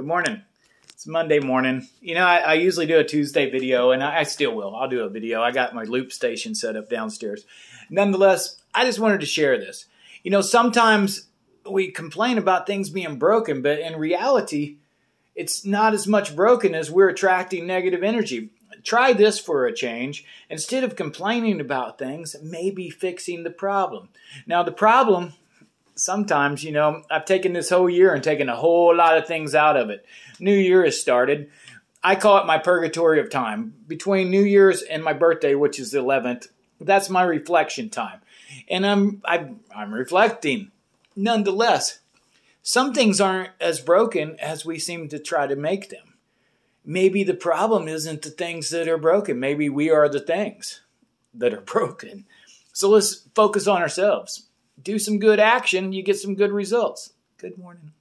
Good morning. It's Monday morning. You know, I, I usually do a Tuesday video, and I, I still will. I'll do a video. I got my loop station set up downstairs. Nonetheless, I just wanted to share this. You know, sometimes we complain about things being broken, but in reality, it's not as much broken as we're attracting negative energy. Try this for a change. Instead of complaining about things, maybe fixing the problem. Now, the problem sometimes, you know, I've taken this whole year and taken a whole lot of things out of it. New Year has started. I call it my purgatory of time. Between New Year's and my birthday, which is the 11th, that's my reflection time. And I'm I'm, I'm reflecting. Nonetheless, some things aren't as broken as we seem to try to make them. Maybe the problem isn't the things that are broken. Maybe we are the things that are broken. So let's focus on ourselves do some good action, you get some good results. Good morning.